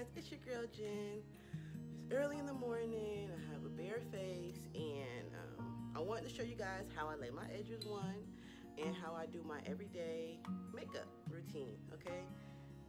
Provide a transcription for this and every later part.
guys, it's your girl Jen. It's early in the morning, I have a bare face, and um, I wanted to show you guys how I lay my edges one and how I do my everyday makeup routine, okay?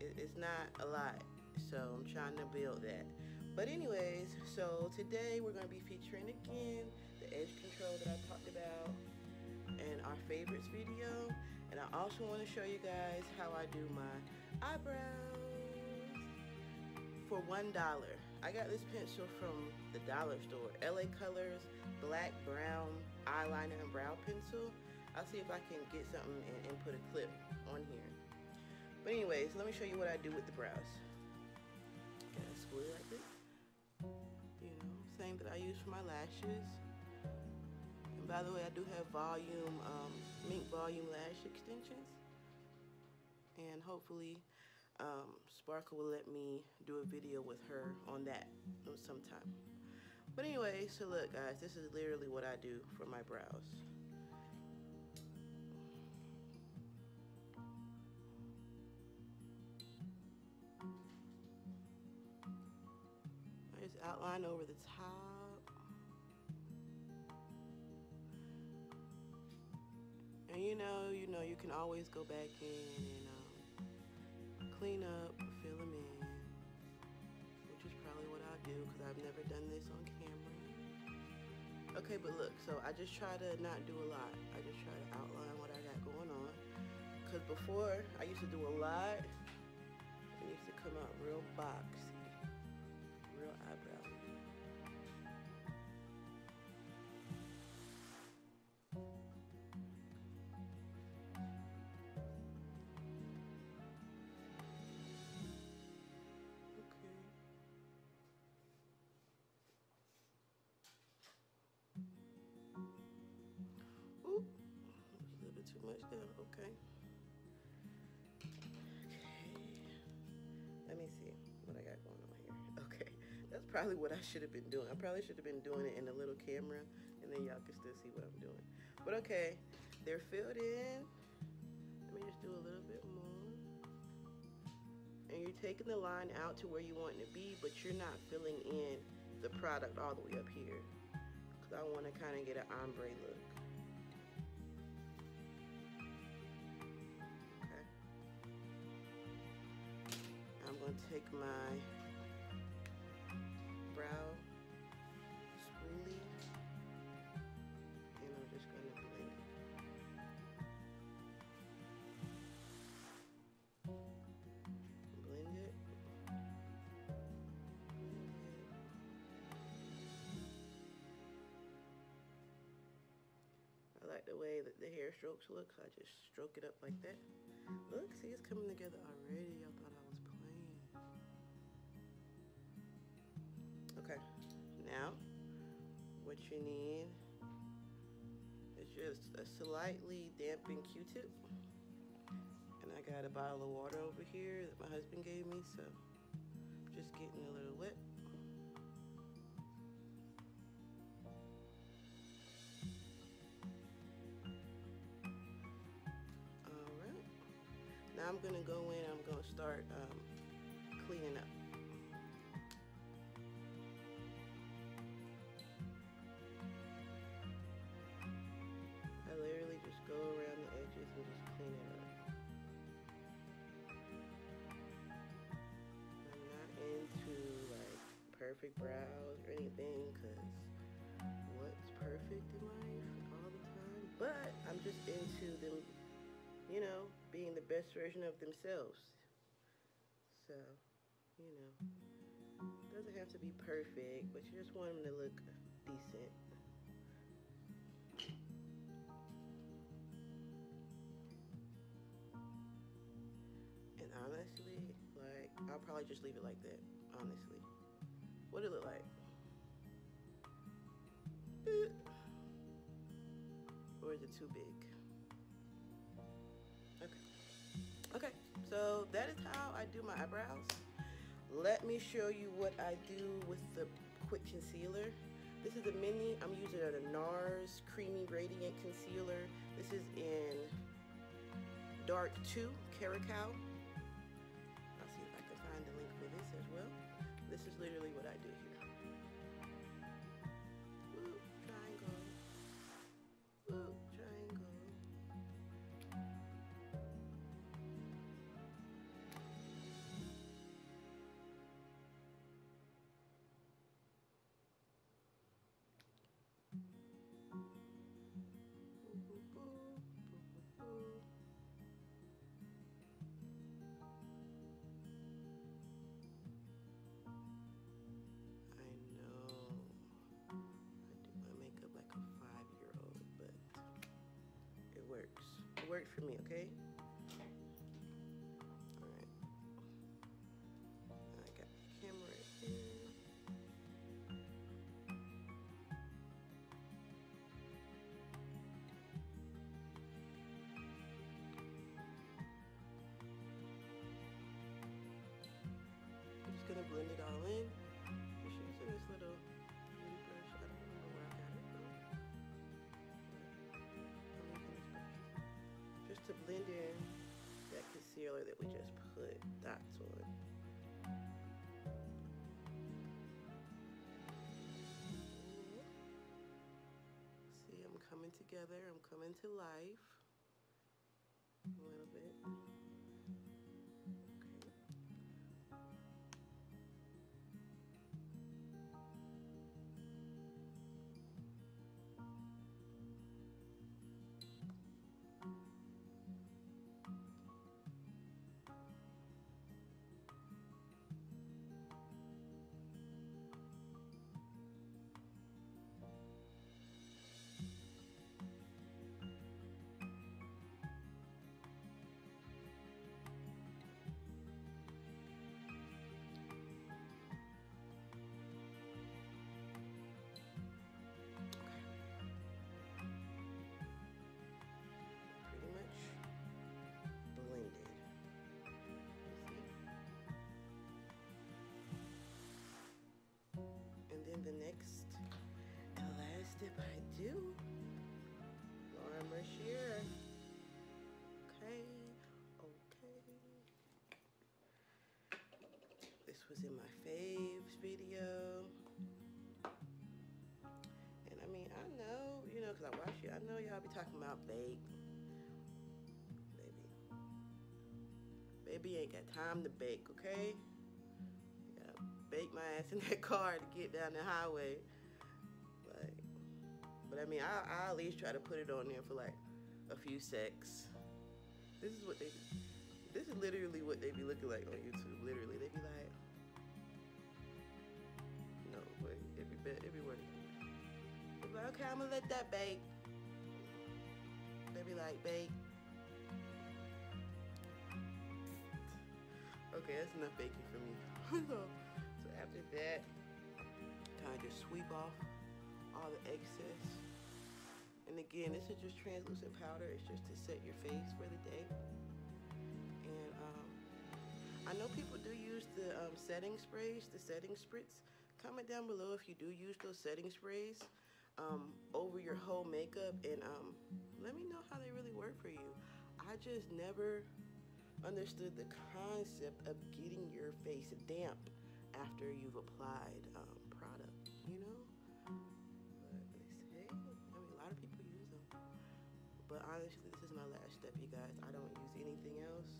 It's not a lot, so I'm trying to build that. But anyways, so today we're going to be featuring again the edge control that I talked about in our favorites video. And I also want to show you guys how I do my eyebrows for one dollar. I got this pencil from the dollar store. LA Colors black brown eyeliner and brow pencil. I'll see if I can get something and, and put a clip on here. But anyways, let me show you what I do with the brows. Gotta square like this. You know, same that I use for my lashes. And by the way, I do have volume, um, mink volume lash extensions. And hopefully um, Sparkle will let me do a video with her on that sometime. But anyway, so look guys, this is literally what I do for my brows. I just outline over the top. And you know, you know, you can always go back in and clean up, fill them in, which is probably what I'll do because I've never done this on camera. Okay, but look, so I just try to not do a lot. I just try to outline what I got going on. Because before, I used to do a lot. It used to come out real boxy, much there. Okay. Okay. Let me see what I got going on here. Okay. That's probably what I should have been doing. I probably should have been doing it in a little camera and then y'all can still see what I'm doing. But okay. They're filled in. Let me just do a little bit more. And you're taking the line out to where you want it to be, but you're not filling in the product all the way up here. Because I want to kind of get an ombre look. Take my brow spoolie and I'm just going to blend it. I like the way that the hair strokes look. I just stroke it up like that. Look, see, it's coming together already. I now what you need is just a slightly dampened Q-tip. And I got a bottle of water over here that my husband gave me, so just getting a little wet. All right. Now I'm gonna go in, I'm gonna start um, cleaning up. Perfect brows or anything because what's perfect in life all the time? But I'm just into them, you know, being the best version of themselves. So, you know, it doesn't have to be perfect, but you just want them to look decent. And honestly, like, I'll probably just leave it like that, honestly. What it look like? Or is it too big? Okay. Okay, so that is how I do my eyebrows. Let me show you what I do with the quick concealer. This is a mini, I'm using a NARS Creamy Radiant Concealer. This is in Dark 2, Caracal this is literally what I do here. For me, okay? To blend in that concealer that we just put dots on. See, I'm coming together. I'm coming to life. A then the next and last step I do, Laura Mercier. Okay, okay. This was in my faves video. And I mean, I know, you know, because I watch you, I know y'all be talking about bake. Baby. Baby ain't got time to bake, okay? Bake my ass in that car to get down the highway. Like, but I mean, I, I at least try to put it on there for like a few secs. This is what they, this is literally what they be looking like on YouTube. Literally, they be like, no, wait, it be, be- it be working. They be like, okay, I'm gonna let that bake. They be like, bake. Okay, that's enough baking for me. after that, kind of just sweep off all the excess. And again, this is just translucent powder. It's just to set your face for the day. And um, I know people do use the um, setting sprays, the setting spritz. Comment down below if you do use those setting sprays um, over your whole makeup and um, let me know how they really work for you. I just never understood the concept of getting your face damp after you've applied um, product, you know? But they say, I mean, a lot of people use them. But honestly, this is my last step, you guys. I don't use anything else.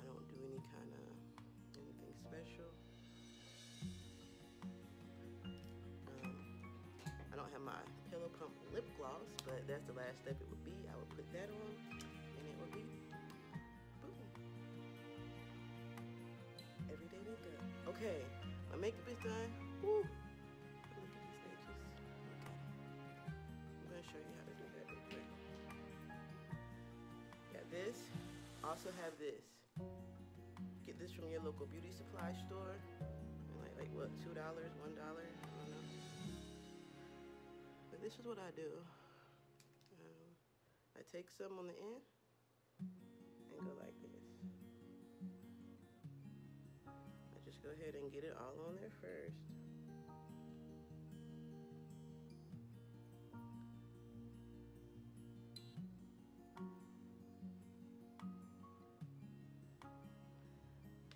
I don't do any kind of anything special. Um, I don't have my Pillow Pump lip gloss, but that's the last step it would be. I would put that on, and it would be boom. Everyday makeup. Okay, my makeup is done. Woo! Look at these edges. Look at 'em. I'm gonna show you how to do that real quick. Got this. Also have this. Get this from your local beauty supply store. Like, like what, two dollars, one dollar? I don't know. But this is what I do. Um, I take some on the end go ahead and get it all on there first.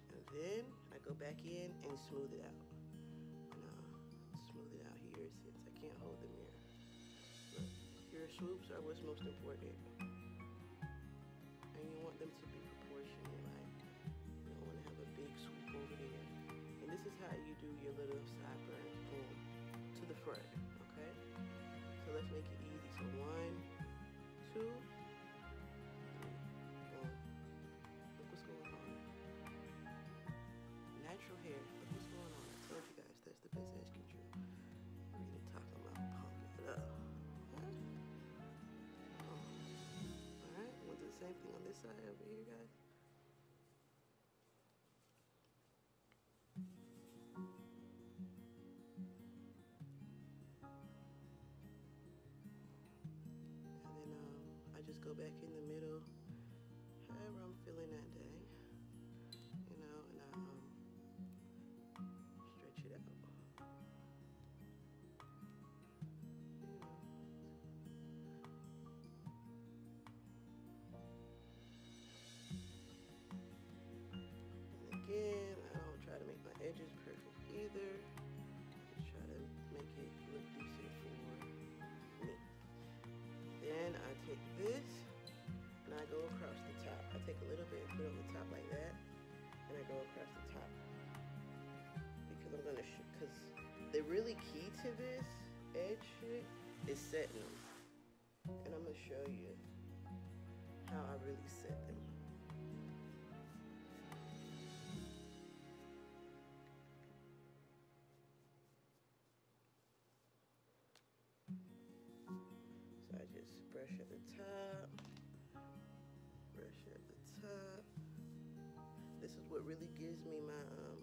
And then I go back in and smooth it out. And I'll smooth it out here since I can't hold the mirror. But your swoops are what's most important. And you want them to be front, okay? So let's make it easy. So one, two, three, boom. Look what's going on. Natural hair, look what's going on. I told you guys, that's the best edge control. Really talking about pumping it up. Um, Alright, we'll do the same thing on this side over here, guys. Go back in the take a little bit and put it on the top like that, and I go across the top because I'm gonna because the really key to this edge shit is setting them, and I'm gonna show you how I really set them. Really gives me my um,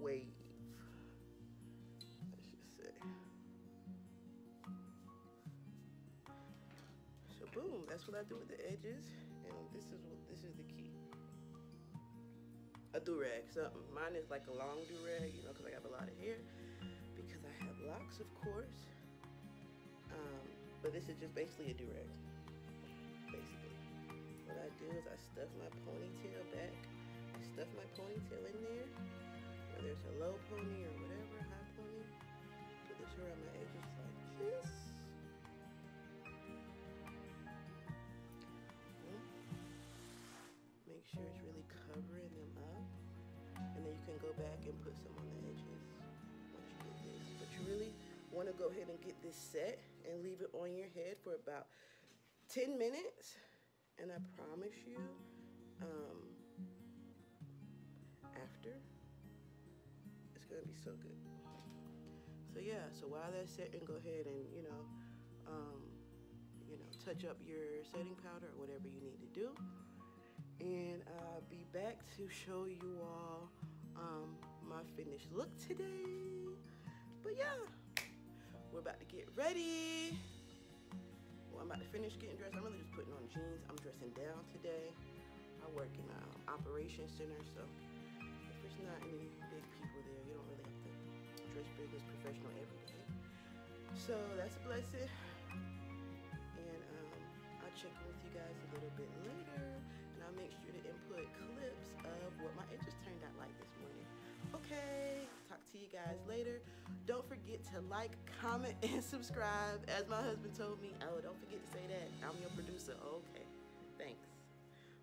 wave, I should say. So boom, that's what I do with the edges, and this is what this is the key. A do rag, something. Mine is like a long do rag, you know, because I have a lot of hair. Because I have locs, of course. Um, but this is just basically a do-rag, basically. What I do is I stuff my ponytail back. Stuff my ponytail in there, whether it's a low pony or whatever, high pony. Put this around my edges like this. Make sure it's really covering them up. And then you can go back and put some on the edges once you get this. But you really want to go ahead and get this set and leave it on your head for about 10 minutes. And I promise you, um, after, it's to be so good. So yeah, so while that's setting, go ahead and, you know, um, you know, touch up your setting powder or whatever you need to do. And I'll be back to show you all um, my finished look today. But yeah, we're about to get ready. Well, I'm about to finish getting dressed. I'm really just putting on jeans. I'm dressing down today. I work in an operations center, so there's not any big people there, you don't really have to dress business professional every day. So that's a blessing. And um, I'll check in with you guys a little bit later. And I'll make sure to input clips of what my edges turned out like this morning. Okay, talk to you guys later. Don't forget to like, comment, and subscribe. As my husband told me, oh, don't forget to say that. I'm your producer. Okay, thanks.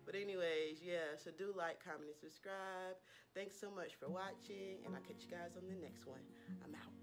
But anyways, yeah, so do like, comment, and subscribe. Thanks so much for watching, and I'll catch you guys on the next one. I'm out.